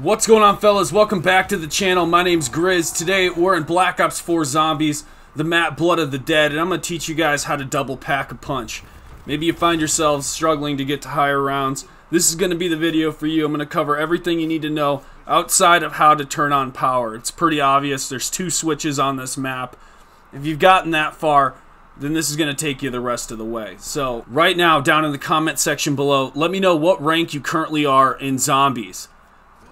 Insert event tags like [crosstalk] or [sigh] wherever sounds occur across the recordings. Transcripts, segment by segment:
What's going on fellas? Welcome back to the channel. My name's Grizz. Today we're in Black Ops 4 Zombies, the map Blood of the Dead, and I'm going to teach you guys how to double pack a punch. Maybe you find yourselves struggling to get to higher rounds. This is going to be the video for you. I'm going to cover everything you need to know outside of how to turn on power. It's pretty obvious. There's two switches on this map. If you've gotten that far, then this is going to take you the rest of the way. So right now, down in the comment section below, let me know what rank you currently are in Zombies.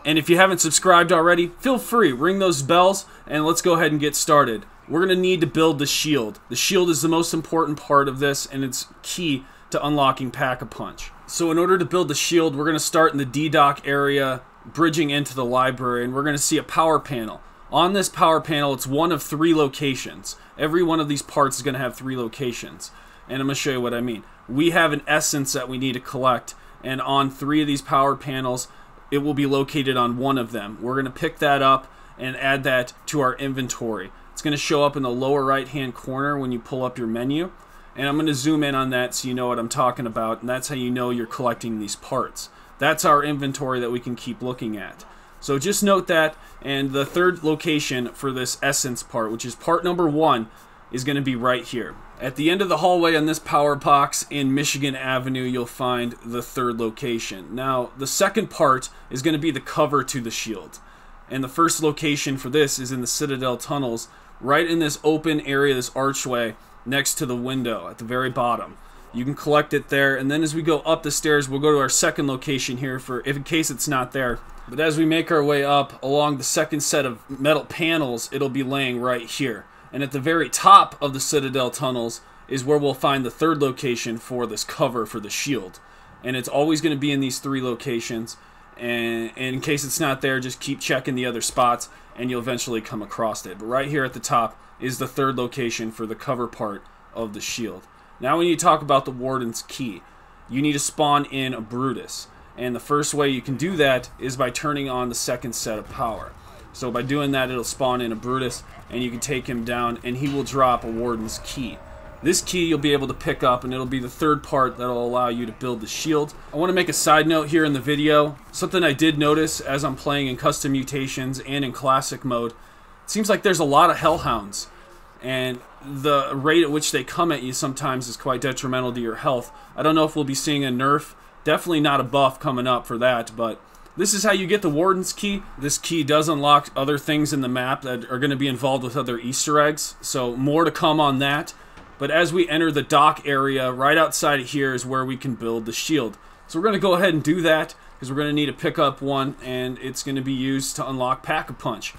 And if you haven't subscribed already, feel free, ring those bells, and let's go ahead and get started. We're going to need to build the shield. The shield is the most important part of this, and it's key to unlocking Pack-a-Punch. So in order to build the shield, we're going to start in the D-Dock area, bridging into the library, and we're going to see a power panel. On this power panel, it's one of three locations. Every one of these parts is going to have three locations. And I'm going to show you what I mean. We have an essence that we need to collect, and on three of these power panels, it will be located on one of them. We're going to pick that up and add that to our inventory. It's going to show up in the lower right hand corner when you pull up your menu. And I'm going to zoom in on that so you know what I'm talking about. And that's how you know you're collecting these parts. That's our inventory that we can keep looking at. So just note that. And the third location for this essence part, which is part number one, is going to be right here. At the end of the hallway on this power box in Michigan Avenue, you'll find the third location. Now, the second part is going to be the cover to the shield. And the first location for this is in the Citadel tunnels, right in this open area, this archway, next to the window at the very bottom. You can collect it there, and then as we go up the stairs, we'll go to our second location here for if in case it's not there. But as we make our way up along the second set of metal panels, it'll be laying right here. And at the very top of the Citadel tunnels is where we'll find the third location for this cover for the shield. And it's always going to be in these three locations. And, and, in case it's not there, just keep checking the other spots and you'll eventually come across it. But right here at the top is the third location for the cover part of the shield. Now we need to talk about the Warden's Key. You need to spawn in a Brutus. And the first way you can do that is by turning on the second set of power. So by doing that, it'll spawn in a Brutus, and you can take him down, and he will drop a Warden's Key. This key you'll be able to pick up, and it'll be the third part that'll allow you to build the shield. I want to make a side note here in the video. Something I did notice as I'm playing in custom mutations and in classic mode. It seems like there's a lot of hellhounds, and the rate at which they come at you sometimes is quite detrimental to your health. I don't know if we'll be seeing a nerf. Definitely not a buff coming up for that, but this is how you get the Warden's Key. This key does unlock other things in the map that are going to be involved with other Easter eggs, so more to come on that. But as we enter the dock area, right outside of here is where we can build the shield. So we're going to go ahead and do that, because we're going to need to pick up one, and it's going to be used to unlock Pack-a-Punch.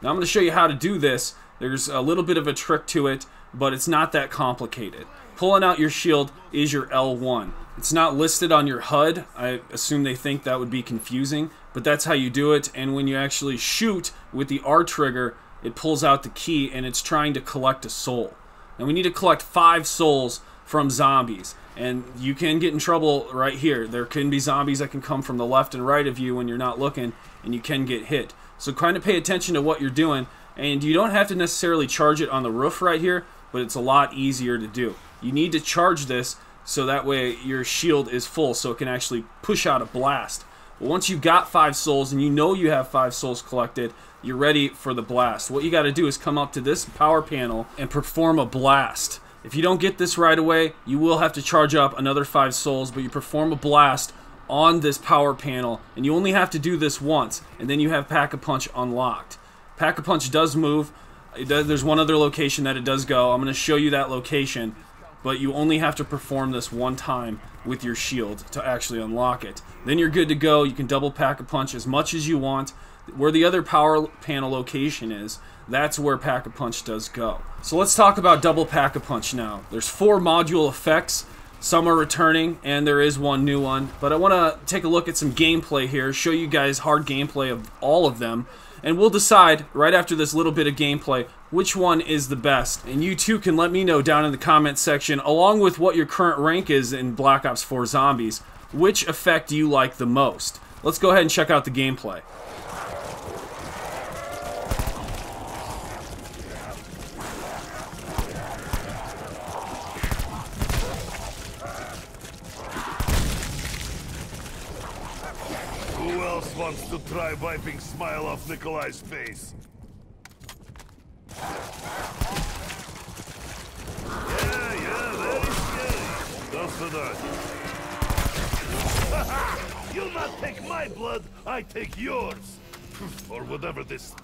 Now I'm going to show you how to do this. There's a little bit of a trick to it, but it's not that complicated. Pulling out your shield is your L1. It's not listed on your HUD. I assume they think that would be confusing, but that's how you do it. And when you actually shoot with the R trigger, it pulls out the key and it's trying to collect a soul. And we need to collect five souls from zombies. And you can get in trouble right here. There can be zombies that can come from the left and right of you when you're not looking, and you can get hit. So kind of pay attention to what you're doing. And you don't have to necessarily charge it on the roof right here, but it's a lot easier to do. You need to charge this so that way your shield is full so it can actually push out a blast. But once you've got five souls and you know you have five souls collected, you're ready for the blast. What you got to do is come up to this power panel and perform a blast. If you don't get this right away, you will have to charge up another five souls, but you perform a blast on this power panel, and you only have to do this once, and then you have Pack-a-Punch unlocked. Pack-a-Punch does move. Does, there's one other location that it does go. I'm going to show you that location, but you only have to perform this one time with your shield to actually unlock it. Then you're good to go. You can double pack a punch as much as you want. Where the other power panel location is, that's where pack a punch does go. So let's talk about double pack a punch now. There's four module effects. Some are returning, and there is one new one. But I want to take a look at some gameplay here, show you guys hard gameplay of all of them, and we'll decide right after this little bit of gameplay which one is the best. And you too can let me know down in the comments section, along with what your current rank is in Black Ops 4 Zombies, which effect do you like the most? Let's go ahead and check out the gameplay. Else wants to try wiping smile off Nikolai's face? Yeah, yeah, very scary. For [laughs] that. You'll not take my blood, I take yours. [laughs] or whatever this...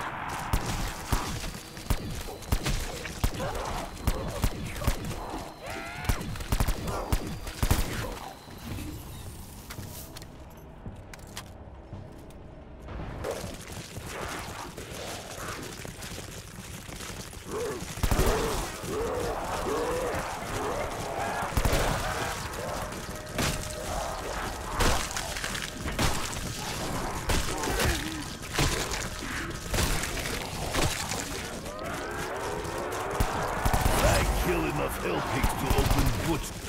Pigs to open butch...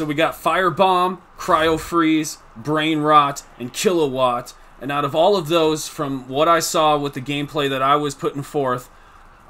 So we got Firebomb, Cryo Freeze, Brain Rot, and Kilowatt. And out of all of those, from what I saw with the gameplay that I was putting forth,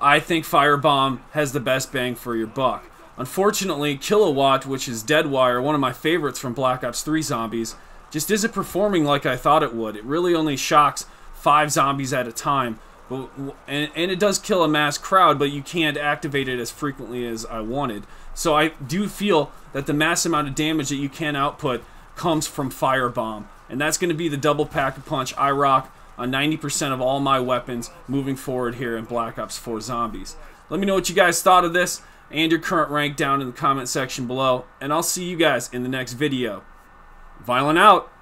I think Firebomb has the best bang for your buck. Unfortunately, Kilowatt, which is Deadwire, one of my favorites from Black Ops 3 zombies, just isn't performing like I thought it would. It really only shocks five zombies at a time. And, and it does kill a mass crowd, but you can't activate it as frequently as I wanted. So I do feel that the mass amount of damage that you can output comes from Firebomb. And that's going to be the double pack a punch I rock on 90% of all my weapons moving forward here in Black Ops 4 Zombies. Let me know what you guys thought of this and your current rank down in the comment section below. And I'll see you guys in the next video. Viollent out!